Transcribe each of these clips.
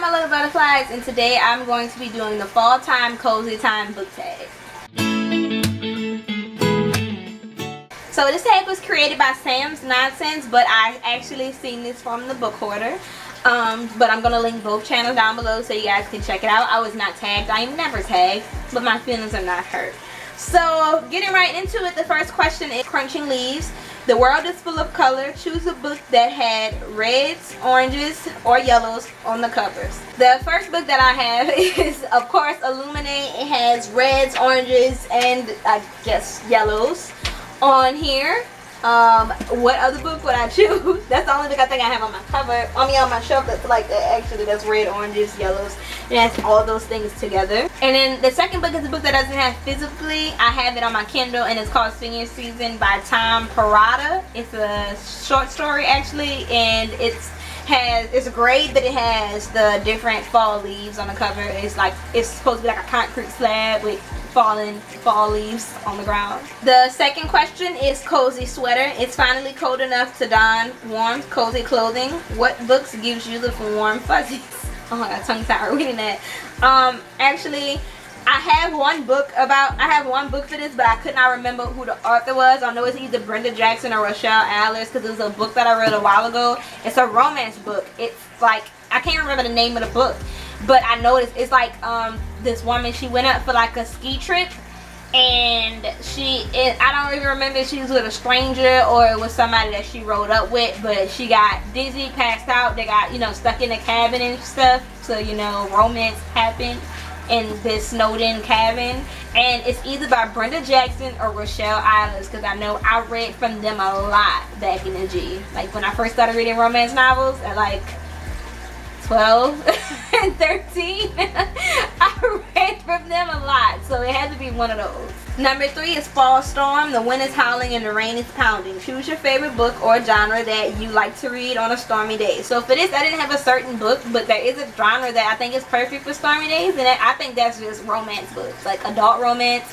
My little butterflies and today I'm going to be doing the fall time cozy time book tag. So this tag was created by Sam's Nonsense but I actually seen this from the book hoarder. Um, but I'm going to link both channels down below so you guys can check it out. I was not tagged. I am never tagged but my feelings are not hurt. So getting right into it, the first question is Crunching Leaves. The world is full of color. Choose a book that had reds, oranges, or yellows on the covers. The first book that I have is, of course, Illuminae. It has reds, oranges, and I guess yellows on here. Um, what other book would I choose? That's the only book I think I have on my cover. I mean, on my shelf that's like that. Actually, that's red, oranges, yellows. It has all those things together. And then the second book is a book that doesn't have physically. I have it on my Kindle, and it's called Senior Season by Tom Perrotta. It's a short story, actually, and it's has it's great that it has the different fall leaves on the cover. It's like it's supposed to be like a concrete slab with falling fall leaves on the ground. The second question is cozy sweater. It's finally cold enough to don warm cozy clothing. What books gives you the warm fuzzies? Oh my god, tongue tied reading that. Um, actually, I have one book about, I have one book for this, but I could not remember who the author was. I know it's either Brenda Jackson or Rochelle Alers because it's a book that I read a while ago. It's a romance book. It's like, I can't remember the name of the book, but I know it's, like um, this woman, she went up for like a ski trip and she it, I don't even remember if she was with a stranger or it was somebody that she rode up with but she got dizzy passed out they got you know stuck in the cabin and stuff so you know romance happened in this snowed-in cabin and it's either by Brenda Jackson or Rochelle Alers because I know I read from them a lot back in the G. Like when I first started reading romance novels at like 12 and 13 I from them a lot so it had to be one of those. Number three is fall storm. The wind is howling and the rain is pounding. Choose your favorite book or genre that you like to read on a stormy day. So for this I didn't have a certain book but there is a genre that I think is perfect for stormy days and I think that's just romance books like adult romance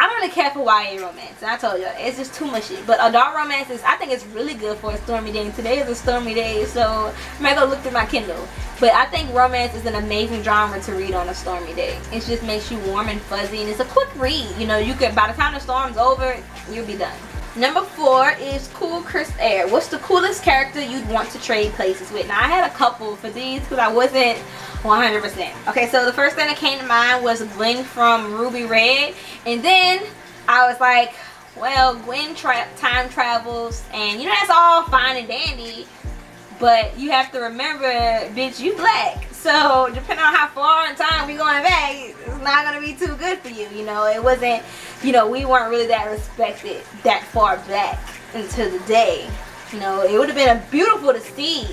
I don't really care for YA romance. And I told y'all, it's just too mushy. But adult romance is, I think it's really good for a stormy day. And today is a stormy day, so I'm going to go look through my Kindle. But I think romance is an amazing genre to read on a stormy day. It just makes you warm and fuzzy. And it's a quick read. You know, you could, by the time the storm's over, you'll be done. Number four is Cool Crisp Air. What's the coolest character you'd want to trade places with? Now, I had a couple for these because I wasn't 100%. Okay, so the first thing that came to mind was Gwen from Ruby Red. And then I was like, well, Gwen tra time travels. And, you know, that's all fine and dandy. But you have to remember, bitch, you black. So depending on how far in time we going back, it's not gonna be too good for you. You know, it wasn't, you know, we weren't really that respected that far back into the day. You know, it would have been beautiful to see,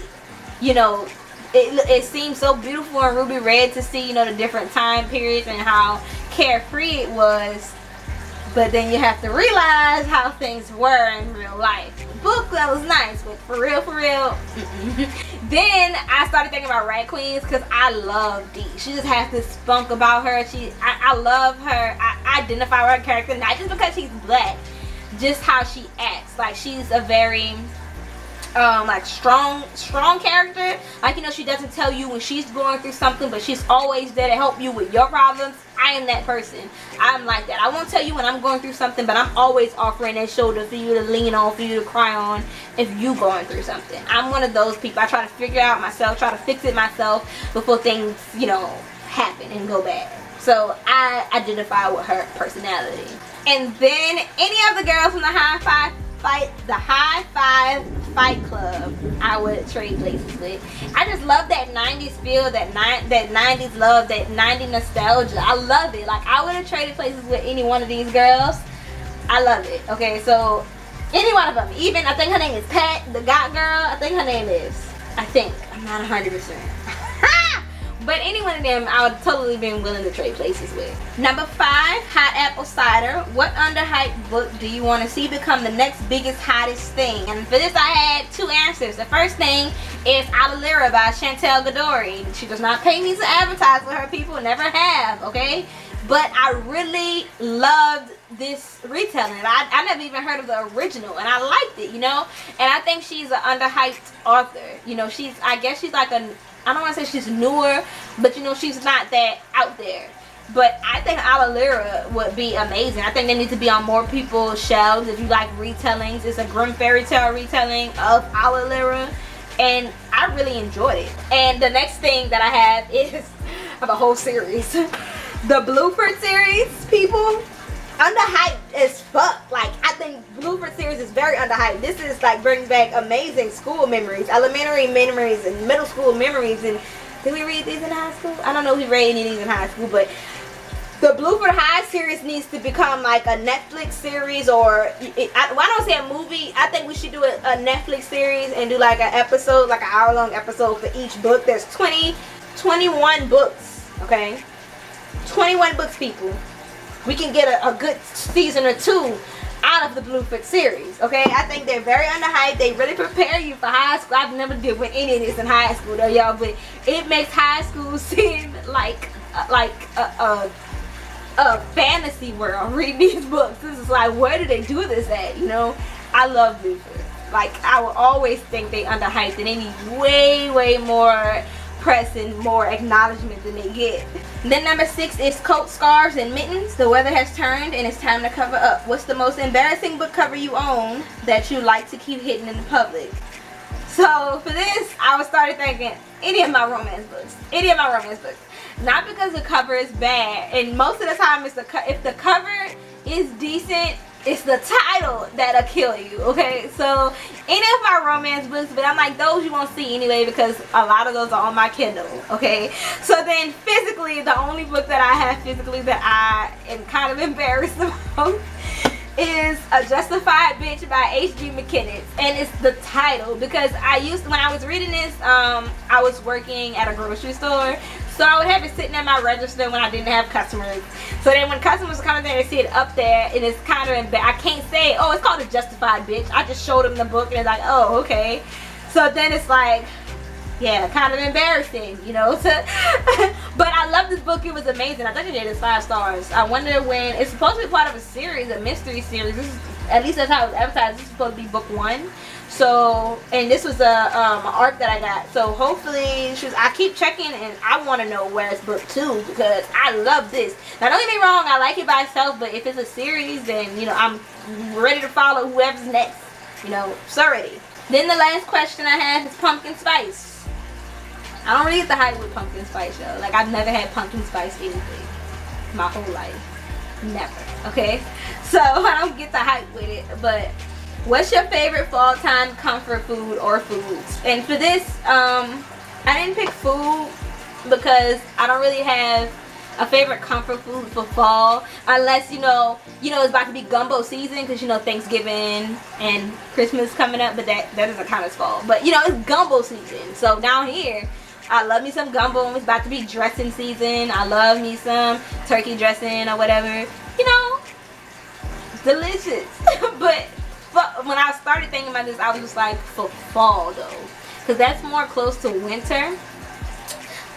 you know, it, it seemed so beautiful in Ruby Red to see, you know, the different time periods and how carefree it was. But then you have to realize how things were in real life. book that was nice, but for real, for real. then I started thinking about Rat Queens because I love Dee. She just has this spunk about her. She, I, I love her. I identify with her character not just because she's black, just how she acts. Like she's a very um, like strong strong character. Like you know she doesn't tell you when she's going through something but she's always there to help you with your problems. I am that person. I'm like that. I won't tell you when I'm going through something but I'm always offering that shoulder for you to lean on for you to cry on if you going through something. I'm one of those people. I try to figure out myself try to fix it myself before things you know happen and go bad. So I identify with her personality. And then any of the girls from the high five fight the high five fight club I would trade places with. I just love that 90s feel that ni that 90s love that 90s nostalgia. I love it. Like I would have traded places with any one of these girls. I love it okay? So any one of them even I think her name is Pat the got girl. I think her name is I think I'm not 100 percent but any one of them, I would totally been willing to trade places with. Number five, hot apple cider. What underhyped book do you want to see become the next biggest, hottest thing? And for this, I had two answers. The first thing is Allerleirauh by Chantal Gadoury. She does not pay me to advertise for her people, never have, okay? But I really loved this retelling. I, I never even heard of the original and I liked it, you know? And I think she's an underhyped author. You know, she's, I guess she's like a I don't want to say she's newer, but you know she's not that out there. But I think Allerleirauh would be amazing. I think they need to be on more people's shelves. If you like retellings, it's a Grimm fairy tale retelling of Allerleirauh. And I really enjoyed it. And the next thing that I have is I have a whole series. the Bluford series, people underhyped as fuck. Like I think series is very underhyped. This is like brings back amazing school memories, elementary memories, and middle school memories. And did we read these in high school? I don't know if we read any of these in high school, but the Bluford High series needs to become like a Netflix series or it, I, why don't say a movie? I think we should do a, a Netflix series and do like an episode, like an hour long episode for each book. There's 20, 21 books, okay? 21 books, people. We can get a, a good season or two out of the Bluford series, okay? I think they're very underhyped. They really prepare you for high school. I've never did with any of this in high school, though, y'all, but it makes high school seem like uh, like a, a a fantasy world reading these books. This is like, where do they do this at? You know, I love Luther. Like, I will always think they underhyped and they need way, way more press and more acknowledgement than they get. Then number six is coat, scarves, and mittens. The weather has turned and it's time to cover up. What's the most embarrassing book cover you own that you like to keep hidden in the public? So for this, I was started thinking any of my romance books. Any of my romance books not because the cover is bad and most of the time it's the if the cover is decent it's the title that'll kill you okay? So any of my romance books but i'm like those you won't see anyway because a lot of those are on my kindle okay? So then physically the only book that i have physically that i am kind of embarrassed about is a justified bitch by hg mckinnis and it's the title because i used when i was reading this um i was working at a grocery store so I would have it sitting at my register when I didn't have customers. So then when customers come in there, they see it up there and it's kind of, I can't say, oh, it's called a justified bitch. I just showed them the book and they're like, oh, okay. So then it's like, yeah, kind of embarrassing, you know. but I love this book. It was amazing. I think it did five stars. I wonder when it's supposed to be part of a series, a mystery series. This is at least that's how it was advertised. This is supposed to be book one. So, and this was a um, arc that I got. So hopefully, I keep checking and I want to know where it's book two because I love this. Now, don't get me wrong, I like it by itself, but if it's a series, then, you know, I'm ready to follow whoever's next. You know, so ready. Then the last question I have is pumpkin spice. I don't really get the hype with pumpkin spice, though. Like, I've never had pumpkin spice anything my whole life. Never. Okay? So, I don't get the hype with it, but what's your favorite fall time comfort food or foods and for this um i didn't pick food because i don't really have a favorite comfort food for fall unless you know you know it's about to be gumbo season because you know thanksgiving and christmas coming up but that that doesn't count as fall but you know it's gumbo season so down here I love me some gumbo. It's about to be dressing season. I love me some turkey dressing or whatever. You know, delicious. but but when I started thinking about this, I was just like, for fall though. Because that's more close to winter.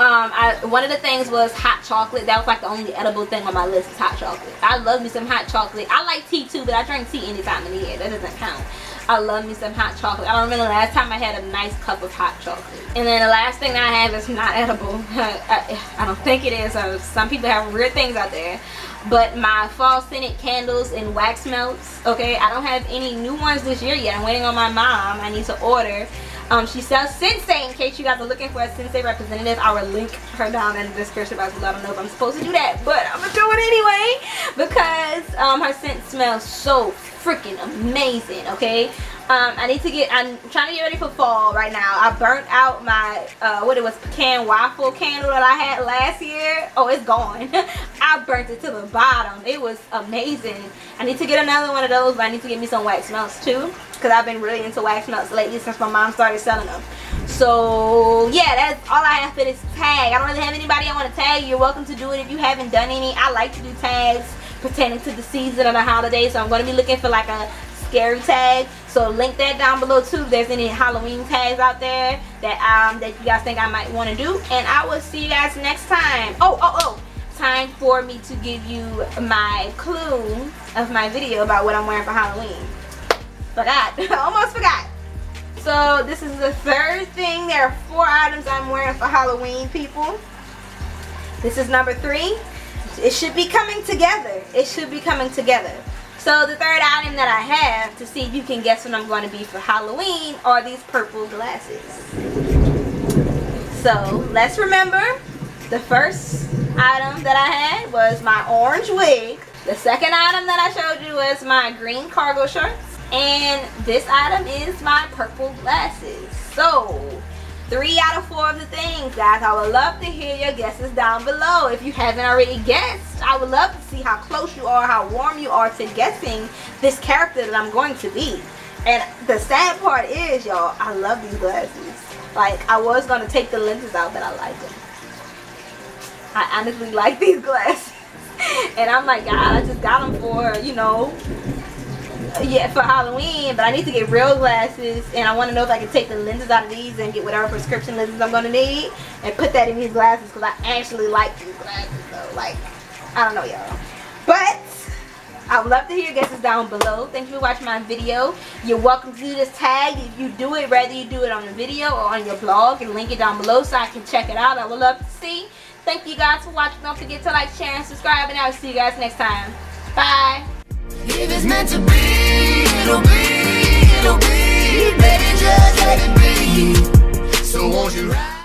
Um, I, one of the things was hot chocolate. That was like the only edible thing on my list is hot chocolate. I love me some hot chocolate. I like tea too, but I drink tea any time of the year. That doesn't count. I love me some hot chocolate. I don't remember the last time I had a nice cup of hot chocolate. And then the last thing I have is not edible. I, I, don't think it is. Uh, some people have weird things out there but my fall scented candles and wax melts okay i don't have any new ones this year yet i'm waiting on my mom i need to order um, she sells Scentsy in case you guys are looking for a Scentsy representative. I will link her down in the description box below. I don't know if I'm supposed to do that, but I'm gonna do it anyway because um, her scent smells so freaking amazing, okay? Um, I need to get, I'm trying to get ready for fall right now. I burnt out my, uh, what it was, pecan waffle candle that I had last year. Oh, it's gone. I burnt it to the bottom. It was amazing. I need to get another one of those, but I need to get me some wax melts too. Because I've been really into wax melts lately since my mom started selling them. So, yeah, that's all I have for this tag. I don't really have anybody I want to tag. You're welcome to do it if you haven't done any. I like to do tags pertaining to the season of the holiday. So I'm going to be looking for like a scary tag so link that down below too if there's any halloween tags out there that um that you guys think i might want to do and i will see you guys next time oh oh oh time for me to give you my clue of my video about what i'm wearing for halloween forgot almost forgot So this is the third thing. There are four items I'm wearing for Halloween, people. This is number three. It should be coming together. It should be coming together. So the third item that I have to see if you can guess what I'm going to be for Halloween are these purple glasses. So let's remember the first item that I had was my orange wig. The second item that I showed you was my green cargo shorts. And this item is my purple glasses. So, three out of four of the things, guys. I would love to hear your guesses down below. If you haven't already guessed, I would love to see how close you are, how warm you are to guessing this character that I'm going to be. And the sad part is, y'all, I love these glasses. Like, I was going to take the lenses out, but I like them. I honestly like these glasses. and I'm like, God, I just got them for, you know, yeah, for Halloween, but I need to get real glasses, and I want to know if I can take the lenses out of these and get whatever prescription lenses I'm going to need, and put that in these glasses, because I actually like these glasses, though. Like, I don't know, y'all. But, I would love to hear your guesses down below. Thank you for watching my video. You're welcome to do this tag if you do it, whether you do it on the video or on your blog, and link it down below so I can check it out. I would love to see. Thank you guys for watching. Don't forget to like, share, and subscribe. And I'll see you guys next time. Bye. If it's meant to be, it'll be, it'll be. Baby, just let it be. So won't you ride?